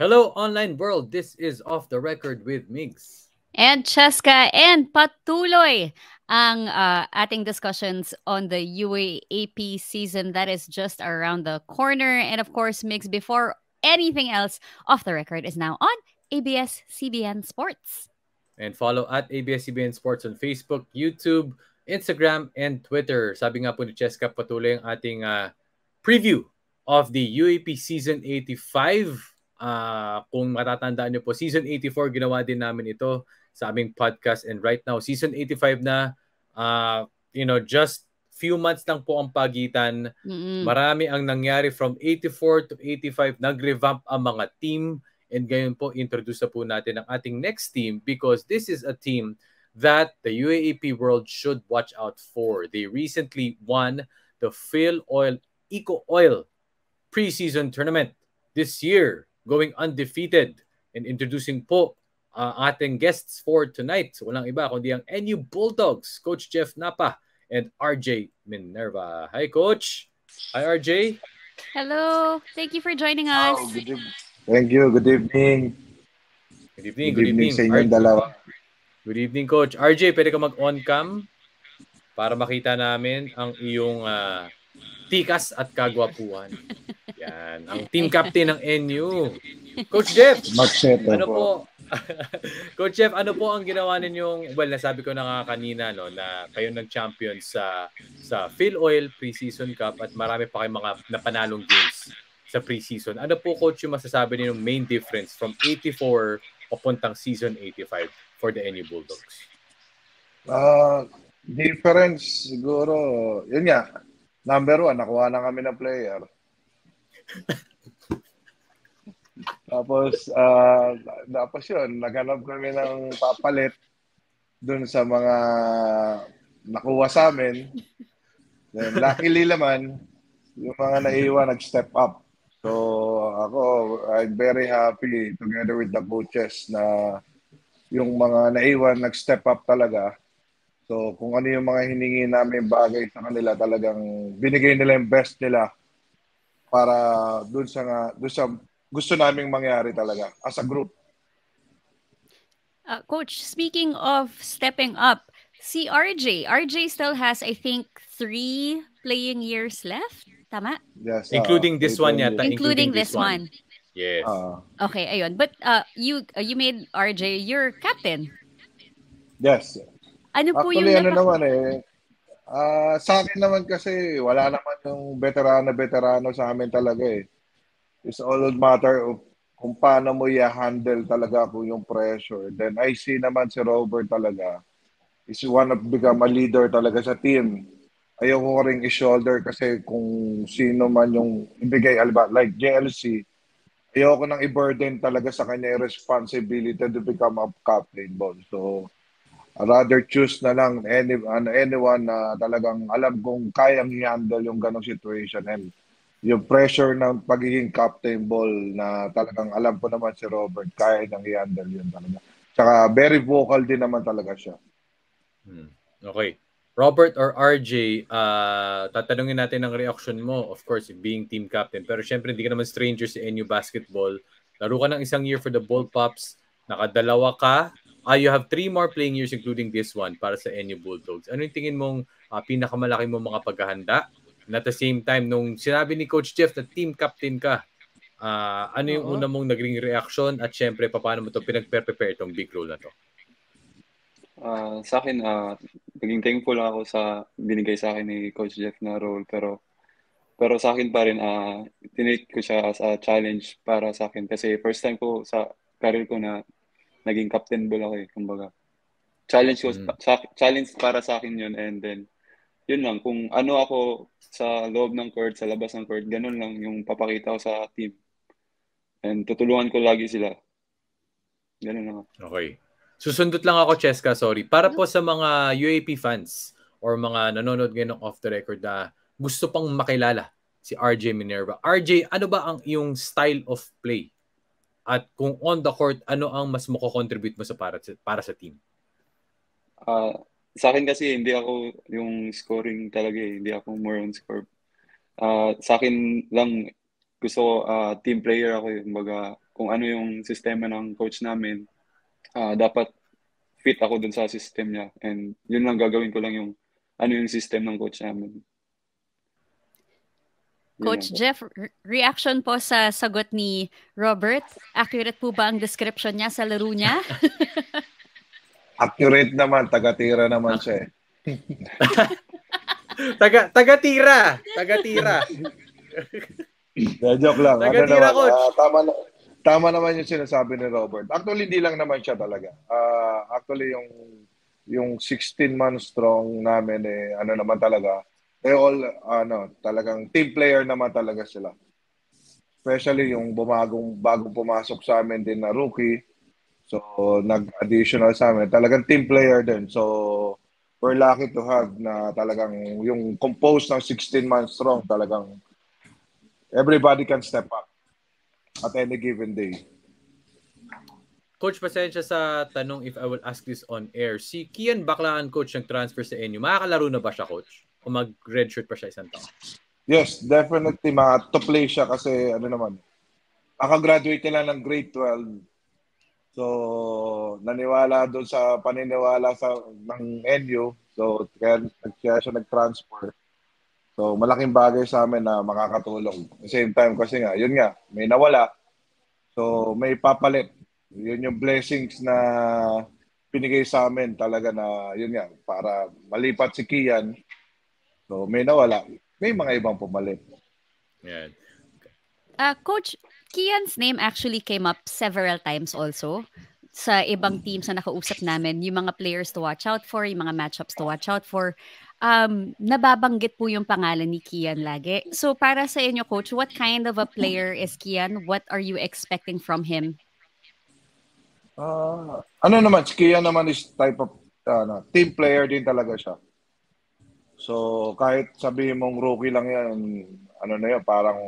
Hello, online world. This is Off the Record with Migs. And Cheska and patuloy ang uh, ating discussions on the UAAP season that is just around the corner. And of course, Migs, before anything else, Off the Record is now on ABS-CBN Sports. And follow at ABS-CBN Sports on Facebook, YouTube, Instagram, and Twitter. Sabi nga po ni Cheska, patuloy ang ating uh, preview of the UAP Season 85. Uh, ah, kung matatandaan nyo po, Season 84, ginawa din namin ito sa aming podcast. And right now, Season 85 na, uh, you know, just few months lang po ang pagitan. Mm-hmm. Marami ang nangyari from 84 to 85. Nag-revamp ang mga team. And ngayon po, introduce na po natin ang ating next team because this is a team that the UAAP world should watch out for. They recently won the Phil Oil Eco Oil preseason tournament this year, going undefeated and introducing po uh, ating guests for tonight. Walang iba kundi ang NU Bulldogs, Coach Jeff Napa and RJ Minerva. Hi Coach. Hi RJ. Hello. Thank you for joining us. Oh, good Thank you. Good evening. Good evening. Good, good evening, evening sa inyong dalawa. Good evening Coach. RJ, pwede ka mag-on cam para makita namin ang iyong uh, tikas at kagwapuan. Yan. Ang team captain ng NU. Coach Jeff, ano po? Coach Jeff, ano po ang ginawa ninyong, well, nasabi ko na nga kanina, no, na kayo nag-champion sa, sa Phil Oil Preseason Cup at marami pa kayong mga napanalong games sa preseason. Ano po, Coach, yung masasabi ninyong main difference from 84 papuntang season 85 for the NU Bulldogs? Uh, difference siguro, yun nga, number one, nakuha na kami ng player. tapos, uh, tapos yun, naghanap kami ng papalit dun sa mga nakuha sa amin. Then, luckily naman, yung mga naiwan nag-step up. So, ako, I'm very happy together with the coaches na yung mga naiwan nag-step up talaga. So, kung ano yung mga hiningi namin bagay sa kanila, talagang binigay nila yung best nila para dun sa nga dun sa gusto naming mangyari talaga as a group. Uh, Coach, speaking of stepping up, si RJ, RJ still has I think three playing years left. Tama? Yes. Uh, including this one yata. Including, including this, this one. one. Yes. Uh, okay, ayun. But uh, you uh, you made RJ your captain. Yes. Ano po Actually, yung ano naman eh, Uh, sa akin naman kasi, wala naman yung veterano-veterano sa amin talaga eh. It's all matter of kung paano mo i-handle talaga kung yung pressure. Then I see naman si Robert talaga is one of become a leader talaga sa team. Ayoko ko rin i-shoulder kasi kung sino man yung ibigay, alba, like JLC, ayoko nang i-burden talaga sa kanya yung responsibility to become a captain ball. So, rather choose na lang any, ano, anyone na talagang alam kong kayang i-handle yung ganong situation and yung pressure ng pagiging captain ball na talagang alam ko naman si Robert kaya niyang i-handle yun talaga. Tsaka very vocal din naman talaga siya. Hmm. Okay. Robert or RJ, uh, ah, tatanungin natin ang reaction mo, of course, being team captain. Pero syempre, hindi ka naman stranger sa NU basketball. Laro ka ng isang year for the Bull Pops. Nakadalawa ka Uh, you have three more playing years including this one para sa NU Bulldogs. Ano yung tingin mong uh, pinakamalaki mo mga paghahanda? And at the same time, nung sinabi ni Coach Jeff na team captain ka, uh, ano yung Uh-oh. una mong naging reaction at syempre, paano mo ito pinag-prepare itong big role na to? Uh, sa akin, uh, naging thankful ako sa binigay sa akin ni Coach Jeff na role. Pero pero sa akin pa rin, uh, tinake ko siya as a challenge para sa akin. Kasi first time ko sa career ko na naging captain ball ako eh, kumbaga. Challenge ko, mm. sa, challenge para sa akin yun and then, yun lang, kung ano ako sa loob ng court, sa labas ng court, ganun lang yung papakita ko sa team. And tutulungan ko lagi sila. Ganun lang. Okay. Susundot lang ako, Cheska, sorry. Para po sa mga UAP fans or mga nanonood ngayon ng off the record na gusto pang makilala si RJ Minerva. RJ, ano ba ang yung style of play at kung on the court, ano ang mas mako-contribute mo sa para, para sa team? Uh, sa akin kasi hindi ako yung scoring talaga eh. Hindi ako more on score. Uh, sa akin lang gusto ko uh, team player ako yung baga kung ano yung sistema ng coach namin, uh, dapat fit ako dun sa system niya. And yun lang gagawin ko lang yung ano yung system ng coach namin. Coach Jeff, reaction po sa sagot ni Robert. Accurate po ba ang description niya sa laro niya? Accurate naman, taga-tira naman siya. Eh. taga taga-tira, taga-tira. yeah, joke lang. Taga-tira, ano coach. Uh, tama na, tama naman yung sinasabi ni Robert. Actually, hindi lang naman siya talaga. Uh, actually, yung yung 16 man strong namin eh ano naman talaga they all ano talagang team player naman talaga sila especially yung bumagong bagong pumasok sa amin din na rookie so nag-additional sa amin talagang team player din so we're lucky to have na talagang yung composed ng 16 man strong talagang everybody can step up at any given day Coach, pasensya sa tanong if I will ask this on air. Si Kian Baklaan, coach, ng transfer sa NU. Makakalaro na ba siya, coach? O mag-redshirt pa siya isang taon? Yes, definitely. Ma to play siya kasi ano naman, Aka-graduate nila ng grade 12. So, naniwala doon sa paniniwala sa ng NU. So, kaya, kaya siya nag-transfer. So, malaking bagay sa amin na makakatulong. At same time kasi nga, yun nga, may nawala. So, may papalit yun yung blessings na pinigay sa amin talaga na yun nga para malipat si Kian so may nawala. May mga ibang pumalit yeah. uh, coach Kian's name actually came up several times also sa ibang teams na nakausap namin. Yung mga players to watch out for yung mga matchups to watch out for. Um, nababanggit po yung pangalan ni Kian lagi. So para sa inyo coach what kind of a player is Kian? What are you expecting from him? Uh, ano naman, si Kia naman is type of uh, team player din talaga siya. So, kahit sabihin mong rookie lang yan, ano na yan, parang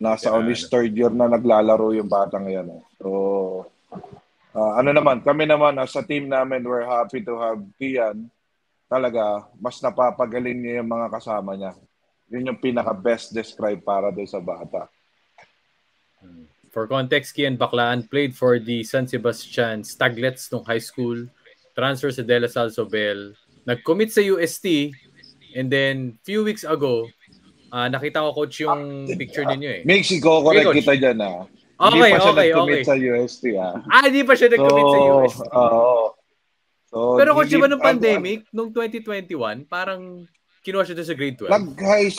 nasa yeah, on his third year na naglalaro yung batang yan. Eh. So, uh, ano naman, kami naman as a team namin, we're happy to have Kian. Talaga, mas napapagaling niya yung mga kasama niya. Yun yung pinaka-best describe para doon sa bata. Hmm. For context, Kian Baklaan played for the San Sebastian Staglets nung high school, transfer sa De La Salle Sobel, nag-commit sa UST, and then few weeks ago, uh, nakita ko coach yung picture ninyo eh. Mexico, correct okay, kita dyan ah. Okay, hindi pa siya okay, nag-commit okay. sa UST ah. Ah, hindi pa siya nag-commit so, sa UST. Oo. Uh, so, Pero coach, ba nung pandemic, nung 2021, parang kinuha siya sa grade 12? Nag-high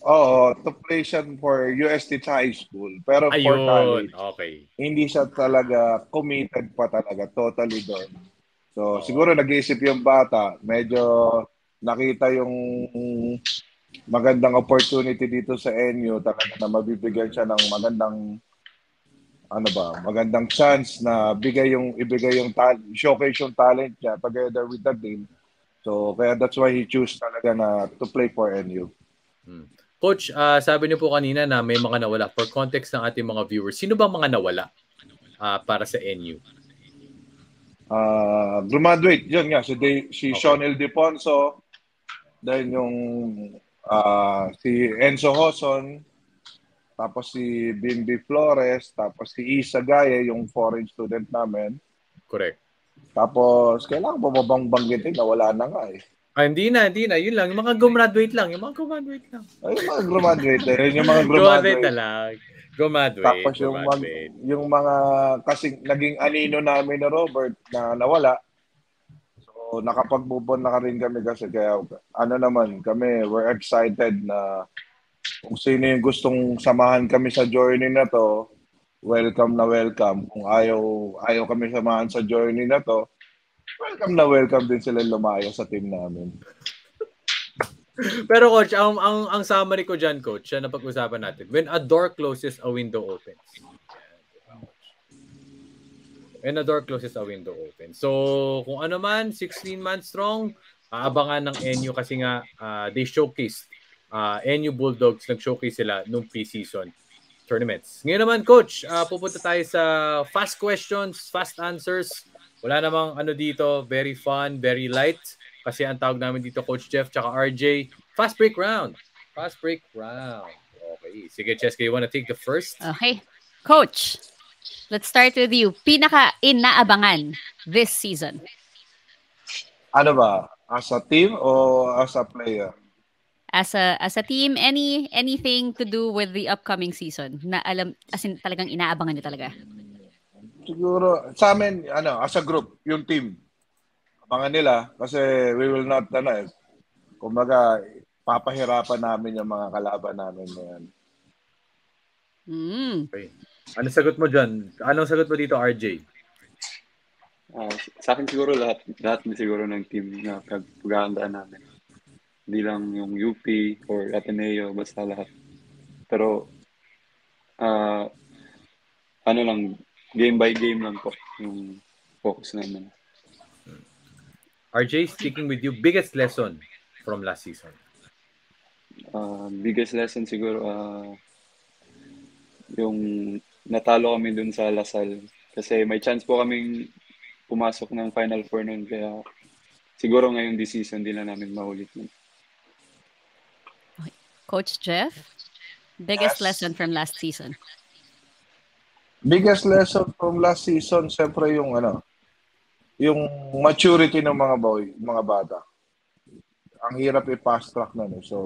Oo, to play siya for UST high school. Pero Ayun, for college, okay. hindi siya talaga committed pa talaga, totally doon. So, siguro nag-iisip yung bata, medyo nakita yung magandang opportunity dito sa NU, talaga na mabibigyan siya ng magandang ano ba, magandang chance na bigay yung ibigay yung tal- showcase yung talent niya together with the team. So, kaya that's why he choose talaga na to play for NU. Hmm. Coach, uh, sabi niyo po kanina na may mga nawala. For context ng ating mga viewers, sino ba mga nawala uh, para sa NU? Uh, graduate, yun nga, si, De, si okay. Sean El Deponso, then yung uh, si Enzo Hoson, tapos si Bimbi Flores, tapos si Isa Gaye, yung foreign student namin. Correct. Tapos, kailangan pa mabang banggitin na wala na nga eh. Ah, hindi na, hindi na. Yun lang. Yung mga gumraduate lang. Yung mga gumraduate lang. Ay, yung mga graduate. eh. yung mga graduate. na lang. Graduate. Tapos yung, mag, yung mga kasing naging anino namin na Robert na nawala. So, nakapag-move na ka rin kami kasi kaya ano naman, kami, we're excited na kung sino yung gustong samahan kami sa journey na to, welcome na welcome. Kung ayaw, ayaw kami samahan sa journey na to, welcome na welcome din sila lumayo sa team namin. Pero coach, ang, ang, ang summary ko dyan, coach, na pag-usapan natin. When a door closes, a window opens. When a door closes, a window opens. So, kung ano man, 16 months strong, aabangan ng NU kasi nga uh, they showcased uh, NU Bulldogs, nag-showcase sila nung preseason tournaments. Ngayon naman, coach, uh, pupunta tayo sa fast questions, fast answers. Wala namang ano dito, very fun, very light. Kasi ang tawag namin dito, Coach Jeff tsaka RJ, fast break round. Fast break round. Okay. Sige, Cheska, you wanna take the first? Okay. Coach, Let's start with you. Pinaka inaabangan this season. Ano ba? As a team o as a player? As a as a team, any anything to do with the upcoming season na alam as in talagang inaabangan niyo talaga. Siguro sa amin ano, as a group, yung team. Abangan nila kasi we will not ano, eh, kumbaga papahirapan namin yung mga kalaban namin ngayon. Mm. Okay. Ano sagot mo dyan? Anong sagot mo dito, RJ? Ah, sa akin siguro lahat, lahat na siguro ng team na pag- paghahandaan namin. Hindi lang yung UP or Ateneo, basta lahat. Pero, ah, ano lang, game by game lang po yung focus namin. RJ, speaking with you, biggest lesson from last season? Ah, biggest lesson siguro, ah, yung natalo kami dun sa Lasal. Kasi may chance po kaming pumasok ng Final Four nun. Kaya siguro ngayong this season din na namin maulit yun. Coach Jeff, biggest Yes. lesson from last season. Biggest lesson from last season, siyempre yung ano, yung maturity ng mga boy, mga bata. Ang hirap i-fast track na no. So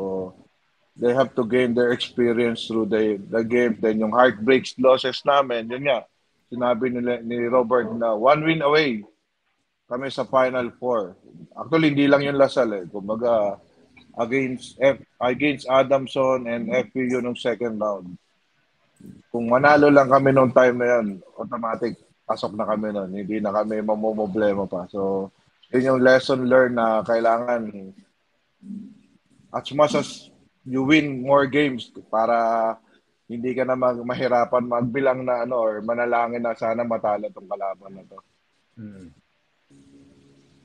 they have to gain their experience through the the game. Then yung heartbreaks losses namin, yun nga. Sinabi nila, ni Robert na one win away kami sa Final Four. Actually, hindi lang yung Lasal eh. Kumbaga, against F, against Adamson and FPU nung second round. Kung manalo lang kami nung time na yun, automatic pasok na kami nun. Hindi na kami mamumblema pa. So, yun yung lesson learned na kailangan as much as you win more games para hindi ka na mag mahirapan magbilang na ano or manalangin na sana matalo tong kalaban na to. Hmm.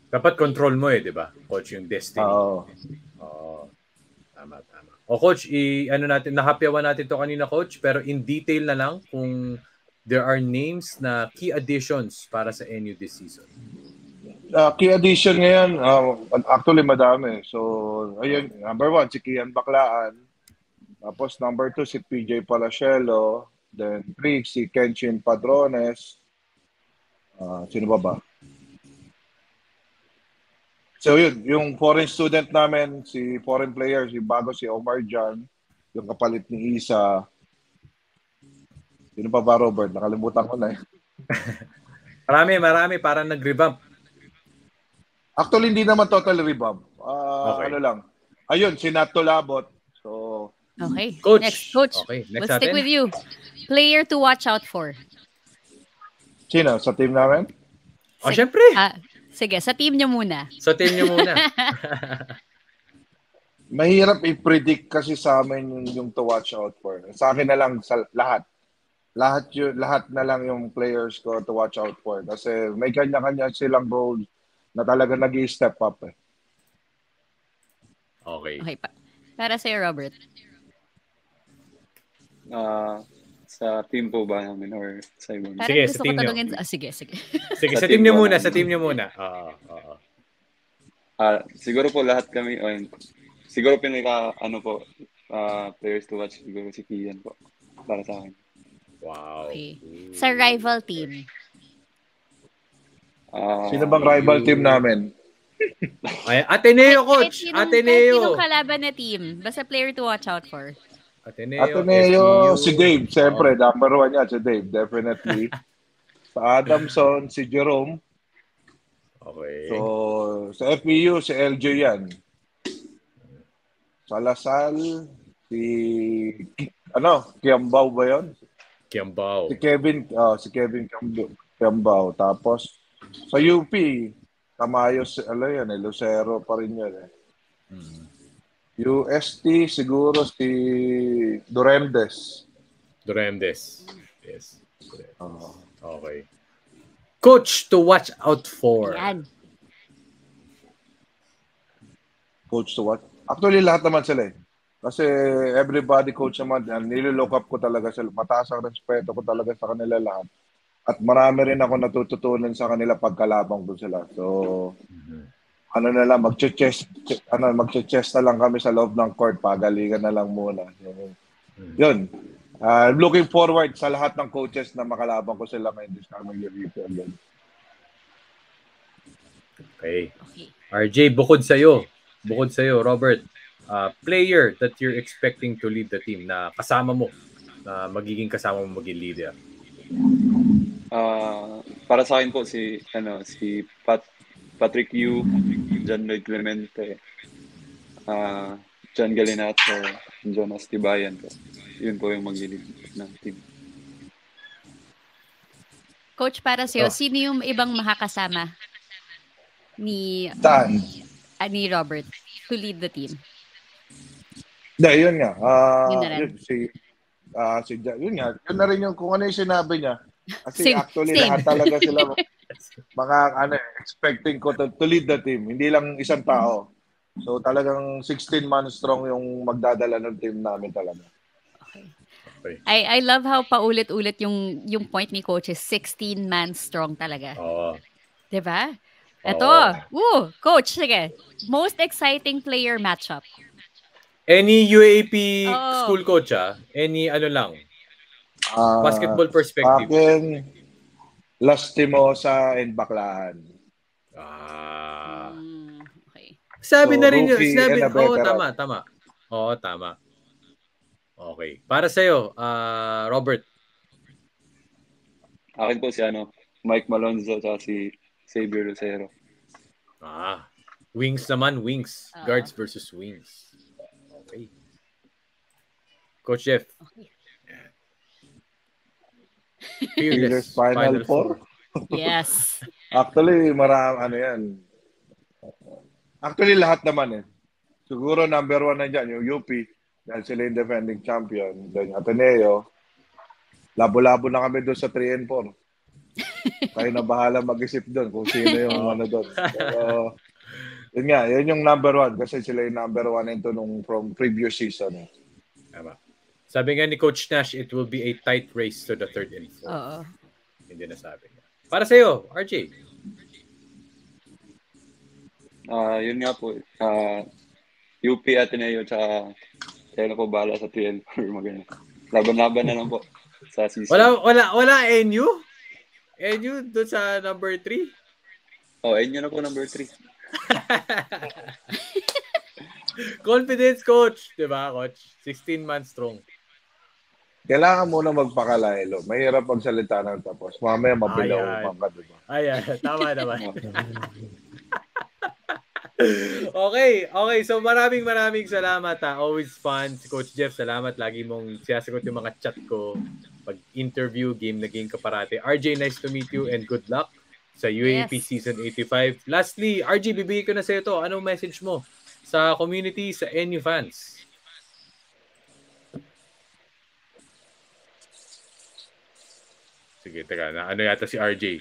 Dapat control mo eh, di ba? Coach, yung destiny. Oo. Oo. Tama, tama. O coach, i ano natin, nahapyawan natin to kanina coach, pero in detail na lang kung there are names na key additions para sa NU this season. Uh, key addition ngayon, uh, actually madami. So, ayun, number one, si Kian Baklaan. Tapos number two, si PJ Palacielo. Then three, si Kenshin Padrones. Uh, sino ba ba? So yun, yung foreign student namin, si foreign player, si bago si Omar Jan, yung kapalit ni Isa. Sino pa ba, Robert? Nakalimutan ko na eh. Marami, marami, parang nag-revamp. Actually, hindi naman total revamp. Ah, Okay. Ano lang. Ayun, si Nato Labot. So, Okay. Coach. Next, coach. Okay, next Let's stick with you. Player to watch out for. sino? Sa team namin? O, Sige. syempre. Ah, sige, sa team niyo muna. Sa team niyo muna. Mahirap i-predict kasi sa amin yung, yung to watch out for. Sa akin na lang sa lahat. Lahat yun, lahat na lang yung players ko to watch out for. Kasi may kanya-kanya silang role na talaga nag step up eh. okay. Okay pa. Para sa'yo, Robert. Ah, sa team po ba namin or sa ibang? Sige, sa team niyo. tanungin. Ah, sige, sige. Sige, Sa sa team niyo muna, na. sa team niyo muna. Oo, oo. Ah, siguro po lahat kami, ayun, siguro pinaka, ano po, ah, players to watch, siguro si Kian po, para sa akin. Wow. Okay. Sa rival team. Ah, Sino bang rival team namin? Ay, Ateneo, coach! sinong- Kahit Ateneo! sinong kalaban na team. Basta player to watch out for. Ateneo, Ateneo, si Dave. Siyempre, number one yan, si Dave. Definitely. sa Adamson, si Jerome. Okay. So, sa FPU, si LJ yan. Sa Lasal, si... Ano? Kiambao ba yun? Kiambao. Si Kevin, oh, si Kevin Kiambao. Tapos, sa UP, Tamayos, ano yan eh, Lucero pa rin yun eh. Hmm. UST, siguro si Duremdes. Durendes. Yes. Oh. Okay. Coach to watch out for. Yan. coach to what? Actually, lahat naman sila eh. Kasi everybody coach naman, yan, nililook up ko talaga sila. Mataas ang respeto ko talaga sa kanila lahat. At marami rin ako natututunan sa kanila pagkalabang ko sila. So, Mhm. ano na lang, magche-chess, ano, magche-chess na lang kami sa loob ng court. Pagalingan na lang muna. So, Mhm. yun. Uh, looking forward sa lahat ng coaches na makalaban ko sila ngayon this coming year. Okay. okay. RJ, bukod sa iyo, bukod sa iyo, Robert, uh, player that you're expecting to lead the team na kasama mo, na magiging kasama mo maging leader? Uh, para sa akin po si ano si Pat Patrick Yu, John Lloyd Clemente, uh, John Galinato, Jonas Tibayan po. Yun po yung maglilid ng team. Coach, para sa'yo, oh. sino yung ibang makakasama ni, Saan? Uh, ni Robert to lead the team? Hindi, yun nga. Uh, yun na rin. Yun, si, uh, si, yun nga. Yun na rin yung kung ano yung sinabi niya. Kasi same, actually, same. lahat talaga sila mga ano, expecting ko to, to lead the team. Hindi lang isang tao. So talagang 16 man strong yung magdadala ng team namin talaga. Okay. I I love how paulit-ulit yung yung point ni coach is 16 man strong talaga. Oo. 'Di ba? Ito. Woo, coach, sige. Most exciting player matchup. Any UAP oh. school coach ah? Any ano lang? Uh, Basketball perspective. Akin, Las Timosa and Baclahan. Ah. Mm, okay. Sabi so, na rin yun. Sinabi, oh, tama, tama. Oo, tama. Okay. Para sa'yo, uh, Robert. Akin po si ano, Mike Malonzo at si Xavier Lucero. Ah. Wings naman, wings. Uh-huh. Guards versus wings. Okay. Coach Jeff. Okay. Fearless, Final, Final Four. yes. Actually, marami, ano yan. Actually, lahat naman eh. Siguro number one na dyan, yung UP dahil sila yung defending champion. Then Ateneo, labo-labo na kami doon sa 3 and 4. Kayo na bahala mag-isip doon kung sino yung ano doon. Pero, yun nga, yun yung number one kasi sila yung number one ito nung from previous season. Eh. Tama. Sabi nga ni Coach Nash, it will be a tight race to the third and fourth. Oo. Hindi na sabi niya. Para sa'yo, RJ. Uh, yun nga po. Uh, UP Ateneo tsaka kaya na po bahala sa TL for magana. Laban-laban na lang po sa season. Wala, wala, wala NU? NU doon sa number 3? Oh, NU na po number 3. Confidence coach, 'di ba, coach? 16 months strong. Kailangan muna magpakalaylo. Mahirap pagsalita ng tapos. Mamaya mabilaw ka, di ba? Ayan, tama naman. okay, okay. So maraming maraming salamat ha. Always fun. Si Coach Jeff, salamat. Lagi mong siyasagot yung mga chat ko. Pag-interview, game na game ka parate. RJ, nice to meet you and good luck sa UAP yes. Season 85. Lastly, RJ, bibigay ko na sa ito. Anong message mo sa community, sa NU fans? Sige, teka. Na, ano yata si RJ?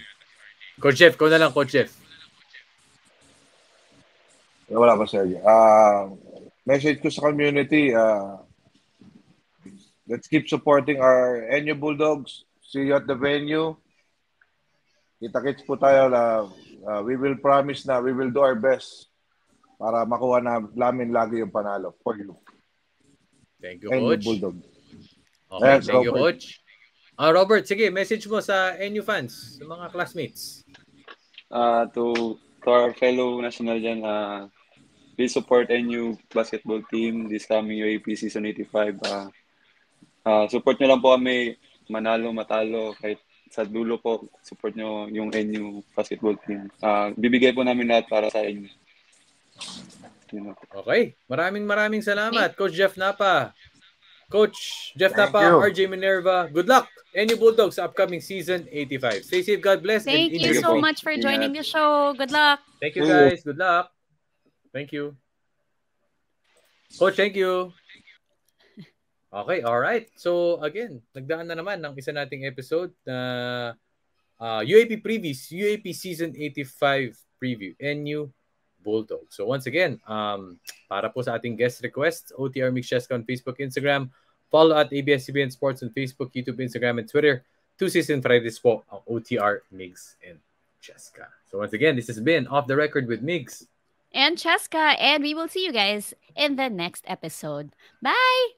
Coach Jeff, ko na lang, Coach Jeff. Wala pa, Sergio. Uh, message ko sa community, uh, let's keep supporting our NU Bulldogs. See you at the venue. Kita-kits po tayo na uh, we will promise na we will do our best para makuha na namin lagi yung panalo for you. Thank you, NU Coach. Bulldogs. Okay, yes, thank Robert. you, Coach. Uh, Robert, sige, message mo sa NU fans, sa mga classmates. Uh, to to our fellow national dyan, uh, please support NU basketball team this coming UAP season 85. Uh, uh, support nyo lang po kami manalo, matalo, kahit sa dulo po, support nyo yung NU basketball team. Uh, bibigay po namin lahat para sa inyo. Okay. Maraming maraming salamat, Coach Jeff Napa. Coach Jeff Thank Napa, you. RJ Minerva, good luck. NU Bulldogs sa upcoming season 85. Stay safe, God bless. Thank you so much for joining the show. Good luck. Thank you guys. Good luck. Thank you. Coach, thank you. Okay, all right. So again, nagdaan na naman ng isa nating episode na uh, UAP Previews, UAP Season 85 Preview, NU Bulldog. So once again, um, para po sa ating guest requests, OTR Mix Cheska on Facebook, Instagram, follow at ABS-CBN Sports on Facebook, YouTube, Instagram, and Twitter. Two season Fridays po ang OTR Migs and Cheska. So once again, this has been Off the Record with Migs and Cheska, and we will see you guys in the next episode. Bye!